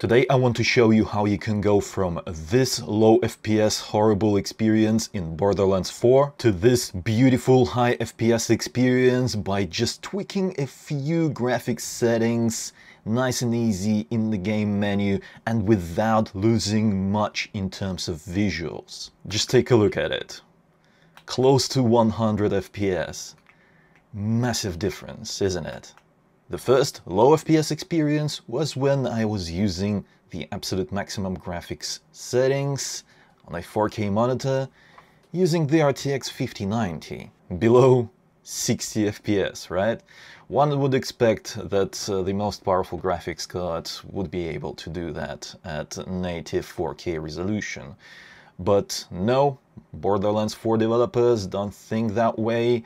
Today I want to show you how you can go from this low FPS horrible experience in Borderlands 4 to this beautiful high FPS experience by just tweaking a few graphics settings nice and easy in the game menu and without losing much in terms of visuals. Just take a look at it. Close to 100 FPS. Massive difference, isn't it? The first low FPS experience was when I was using the absolute maximum graphics settings on a 4K monitor using the RTX 5090. Below 60 FPS, right? One would expect that uh, the most powerful graphics card would be able to do that at native 4K resolution. But no, Borderlands 4 developers don't think that way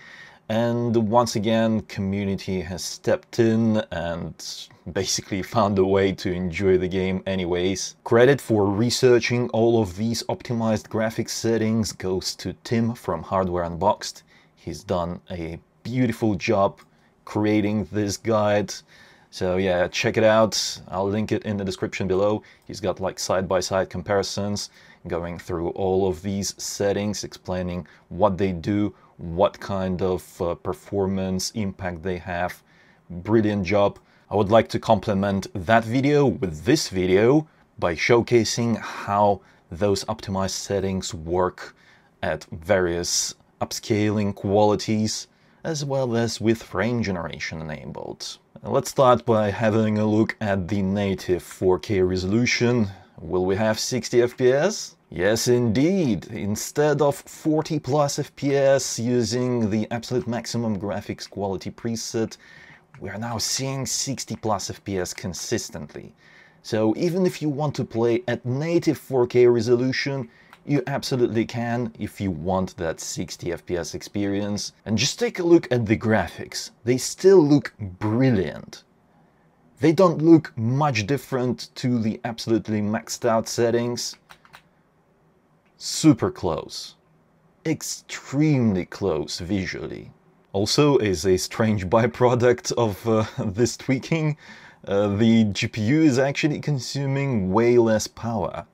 and once again, community has stepped in and basically found a way to enjoy the game anyways. Credit for researching all of these optimized graphics settings goes to Tim from Hardware Unboxed. He's done a beautiful job creating this guide. So yeah, check it out. I'll link it in the description below. He's got like side-by-side -side comparisons going through all of these settings, explaining what they do, what kind of uh, performance impact they have. Brilliant job. I would like to complement that video with this video by showcasing how those optimized settings work at various upscaling qualities as well as with frame generation enabled. Let's start by having a look at the native 4K resolution. Will we have 60 FPS? Yes, indeed. Instead of 40 plus FPS using the absolute maximum graphics quality preset, we are now seeing 60 plus FPS consistently. So even if you want to play at native 4K resolution, you absolutely can if you want that 60 FPS experience. And just take a look at the graphics. They still look brilliant. They don't look much different to the absolutely maxed out settings super close. Extremely close visually. Also, as a strange byproduct of uh, this tweaking, uh, the GPU is actually consuming way less power.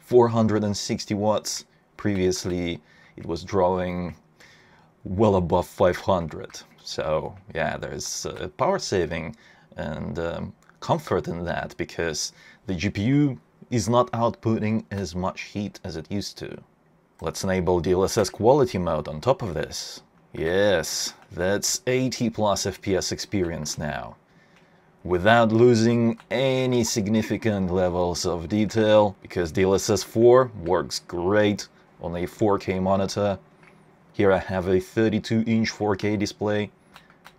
460 watts. Previously, it was drawing well above 500. So yeah, there's uh, power saving and um, comfort in that because the GPU is not outputting as much heat as it used to. Let's enable DLSS quality mode on top of this. Yes, that's 80 plus FPS experience now. Without losing any significant levels of detail, because DLSS 4 works great on a 4K monitor. Here I have a 32-inch 4K display,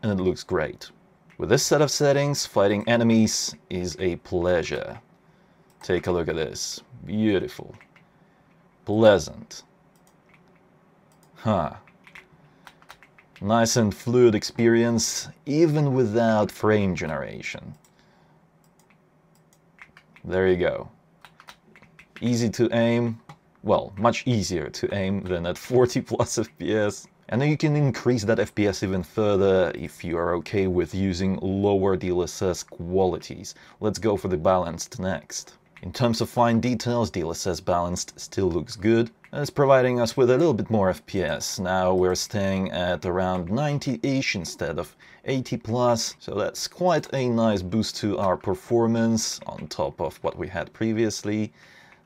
and it looks great. With this set of settings, fighting enemies is a pleasure. Take a look at this. Beautiful. Pleasant. Huh. Nice and fluid experience, even without frame generation. There you go. Easy to aim. Well, much easier to aim than at 40 plus FPS. And then you can increase that FPS even further if you are okay with using lower DLSS qualities. Let's go for the balanced next. In terms of fine details, DLSS balanced still looks good. It's providing us with a little bit more FPS. Now we're staying at around 90-ish instead of 80 plus, so that's quite a nice boost to our performance on top of what we had previously.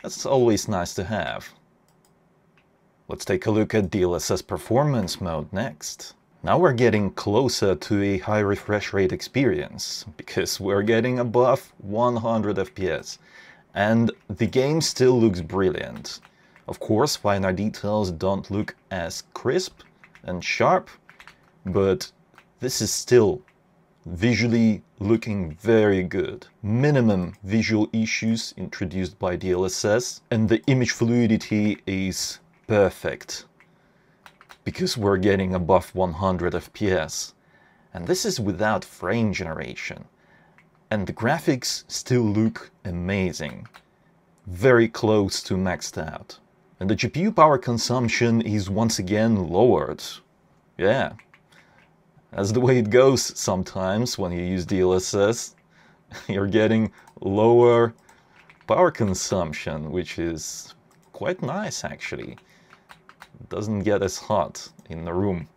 That's always nice to have. Let's take a look at DLSS performance mode next. Now we're getting closer to a high refresh rate experience, because we're getting above 100 FPS and the game still looks brilliant. Of course, finer details don't look as crisp and sharp, but this is still visually looking very good. Minimum visual issues introduced by DLSS, and the image fluidity is perfect because we're getting above 100 FPS. And this is without frame generation and the graphics still look amazing. Very close to maxed out. And the GPU power consumption is once again lowered. Yeah, that's the way it goes sometimes when you use DLSS. You're getting lower power consumption, which is quite nice actually. It doesn't get as hot in the room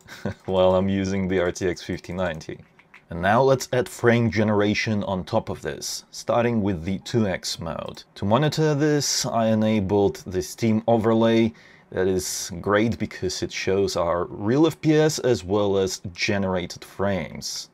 while I'm using the RTX 5090. And now let's add frame generation on top of this, starting with the 2x mode. To monitor this, I enabled the Steam overlay. That is great because it shows our real FPS as well as generated frames.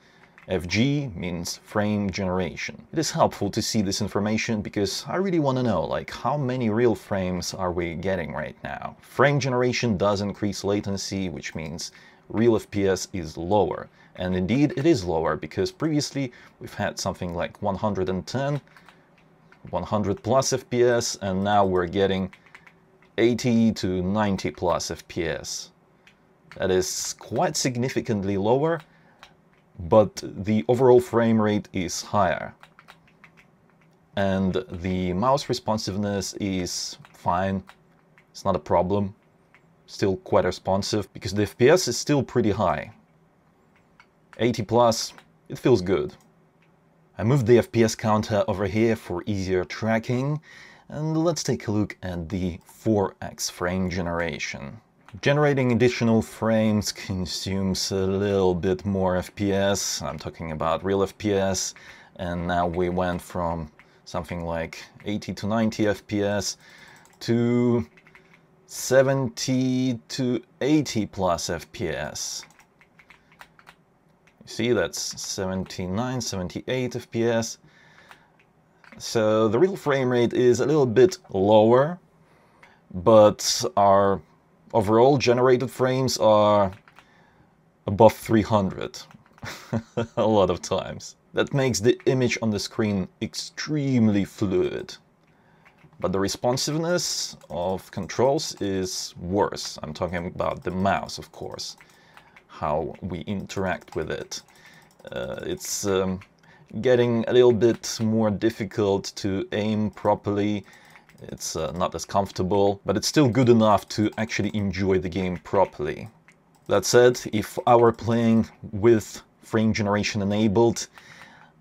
FG means frame generation. It is helpful to see this information because I really want to know like how many real frames are we getting right now. Frame generation does increase latency, which means real FPS is lower. And indeed it is lower because previously we've had something like 110, 100 plus FPS and now we're getting 80 to 90 plus FPS. That is quite significantly lower, but the overall frame rate is higher. And the mouse responsiveness is fine, it's not a problem, still quite responsive, because the FPS is still pretty high. 80 plus, it feels good. I moved the FPS counter over here for easier tracking, and let's take a look at the 4x frame generation. Generating additional frames consumes a little bit more FPS, I'm talking about real FPS, and now we went from something like 80 to 90 FPS to 70 to 80 plus FPS see that's 79, 78 FPS. So the real frame rate is a little bit lower, but our overall generated frames are above 300 a lot of times. That makes the image on the screen extremely fluid. But the responsiveness of controls is worse. I'm talking about the mouse, of course how we interact with it. Uh, it's um, getting a little bit more difficult to aim properly. It's uh, not as comfortable, but it's still good enough to actually enjoy the game properly. That said, if I were playing with frame generation enabled,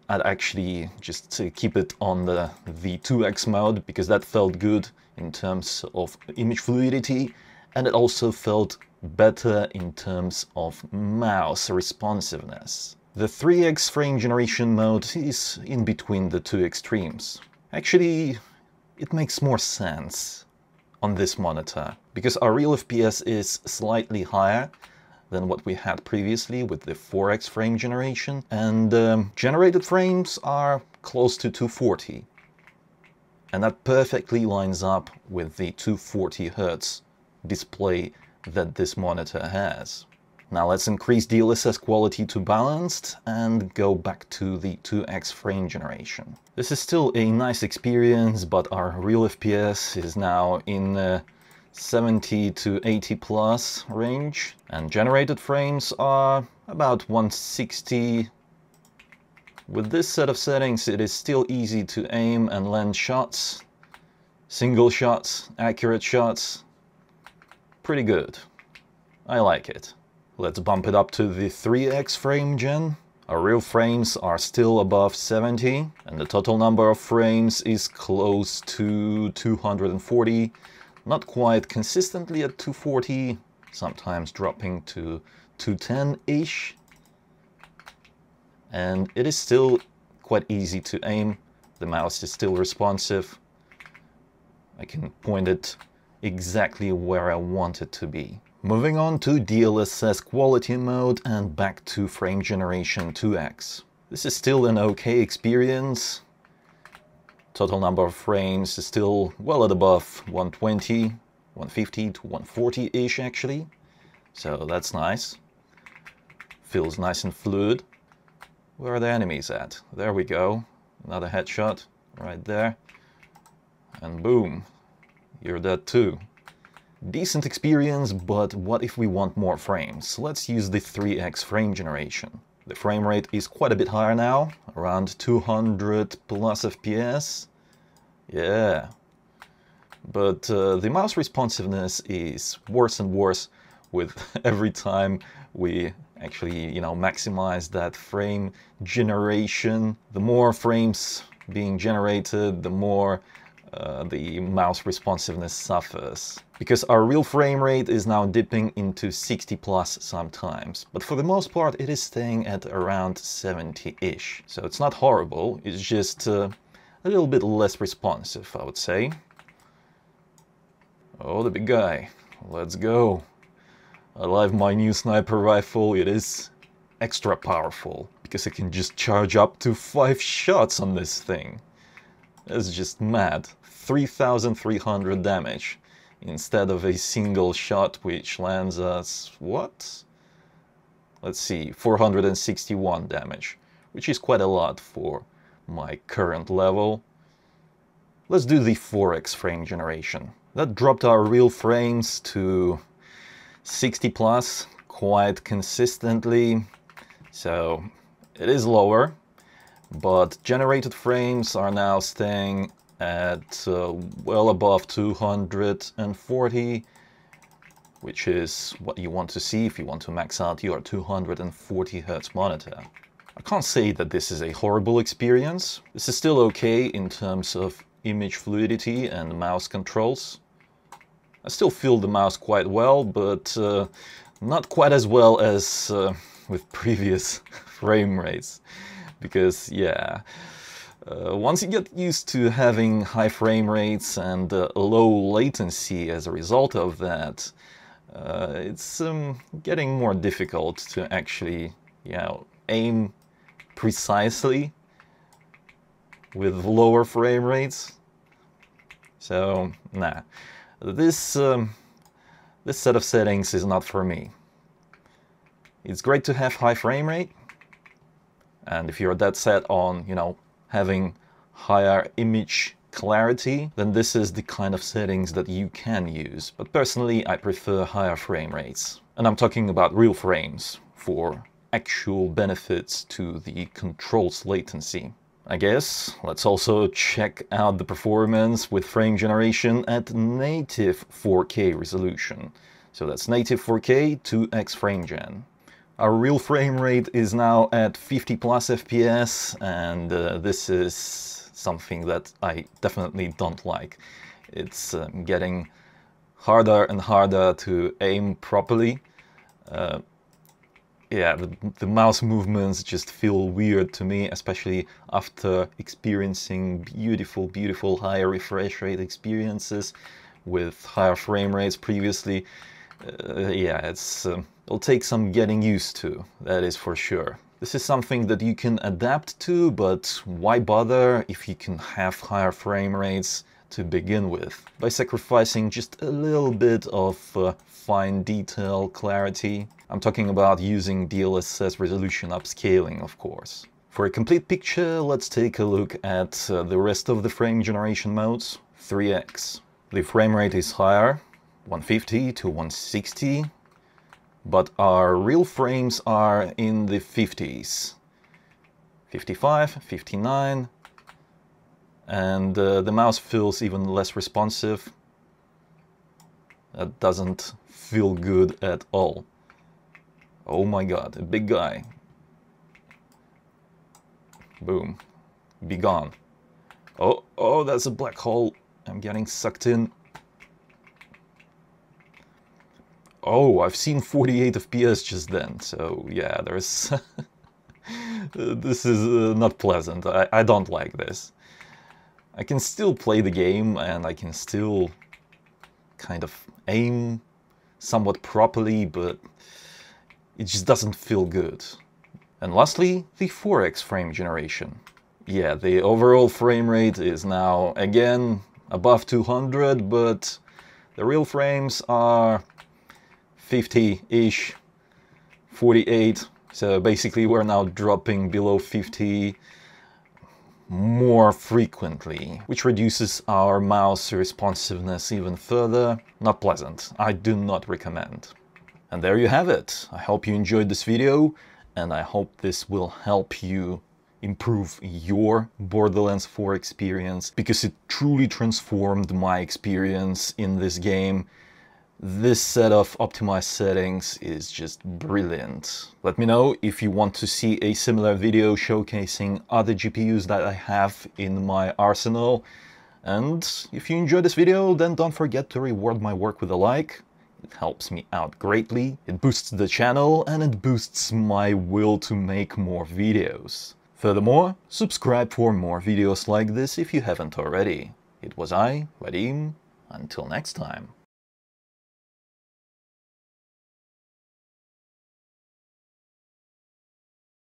I'd actually just keep it on the V2X mode because that felt good in terms of image fluidity and it also felt better in terms of mouse responsiveness. The 3x frame generation mode is in between the two extremes. Actually, it makes more sense on this monitor because our real FPS is slightly higher than what we had previously with the 4x frame generation and um, generated frames are close to 240 and that perfectly lines up with the 240 Hz display that this monitor has. Now let's increase DLSS quality to balanced and go back to the 2x frame generation. This is still a nice experience, but our real FPS is now in the 70 to 80 plus range and generated frames are about 160 with this set of settings it is still easy to aim and land shots single shots accurate shots pretty good. I like it. Let's bump it up to the 3x frame gen. Our real frames are still above 70 and the total number of frames is close to 240. Not quite consistently at 240, sometimes dropping to 210-ish. And it is still quite easy to aim. The mouse is still responsive. I can point it exactly where I want it to be. Moving on to DLSS quality mode and back to frame generation 2x. This is still an okay experience. Total number of frames is still well at above 120, 150 to 140-ish actually. So that's nice. Feels nice and fluid. Where are the enemies at? There we go. Another headshot right there. And boom, you're dead too. Decent experience, but what if we want more frames? Let's use the 3x frame generation. The frame rate is quite a bit higher now, around 200 plus FPS. Yeah. But uh, the mouse responsiveness is worse and worse with every time we actually, you know, maximize that frame generation. The more frames being generated, the more uh, the mouse responsiveness suffers. Because our real frame rate is now dipping into 60 plus sometimes. But for the most part, it is staying at around 70-ish. So it's not horrible, it's just uh, a little bit less responsive, I would say. Oh, the big guy. Let's go. I love my new sniper rifle. It is extra powerful because it can just charge up to five shots on this thing. It's just mad. 3300 damage instead of a single shot which lands us what? Let's see, 461 damage, which is quite a lot for my current level. Let's do the 4x frame generation. That dropped our real frames to 60 plus quite consistently. So it is lower, but generated frames are now staying at uh, well above 240, which is what you want to see if you want to max out your 240 Hz monitor. I can't say that this is a horrible experience. This is still okay in terms of image fluidity and mouse controls. I still feel the mouse quite well, but uh, not quite as well as uh, with previous frame rates. Because, yeah, uh, once you get used to having high frame rates and uh, low latency as a result of that, uh, it's um, getting more difficult to actually, you know, aim precisely with lower frame rates. So, nah this, um, this set of settings is not for me. It's great to have high frame rate, and if you're that set on, you know, having higher image clarity, then this is the kind of settings that you can use. But personally, I prefer higher frame rates. And I'm talking about real frames for actual benefits to the controls latency. I guess. Let's also check out the performance with frame generation at native 4K resolution. So that's native 4K 2x frame gen. Our real frame rate is now at 50 plus FPS and uh, this is something that I definitely don't like. It's um, getting harder and harder to aim properly. Uh, yeah, the, the, mouse movements just feel weird to me, especially after experiencing beautiful, beautiful higher refresh rate experiences with higher frame rates previously. Uh, yeah, it's uh, it'll take some getting used to, that is for sure. This is something that you can adapt to, but why bother if you can have higher frame rates to begin with? By sacrificing just a little bit of uh, fine detail clarity I'm talking about using DLSS resolution upscaling, of course. For a complete picture, let's take a look at uh, the rest of the frame generation modes, 3x. The frame rate is higher, 150 to 160, but our real frames are in the 50s. 55, 59, and uh, the mouse feels even less responsive. That doesn't feel good at all. Oh my god, a big guy. Boom. Be gone. Oh, oh, that's a black hole. I'm getting sucked in. Oh, I've seen 48 FPS just then, so yeah, there's... this is uh, not pleasant. I, I don't like this. I can still play the game and I can still kind of aim somewhat properly, but it just doesn't feel good. And lastly, the 4x frame generation. Yeah, the overall frame rate is now again above 200, but the real frames are 50-ish, 48. So basically we're now dropping below 50 more frequently, which reduces our mouse responsiveness even further. Not pleasant. I do not recommend. And there you have it. I hope you enjoyed this video and I hope this will help you improve your Borderlands 4 experience because it truly transformed my experience in this game This set of optimized settings is just brilliant. Let me know if you want to see a similar video showcasing other GPUs that I have in my arsenal. And if you enjoyed this video, then don't forget to reward my work with a like. It helps me out greatly, it boosts the channel, and it boosts my will to make more videos. Furthermore, subscribe for more videos like this if you haven't already. It was I, Vadim. Until next time.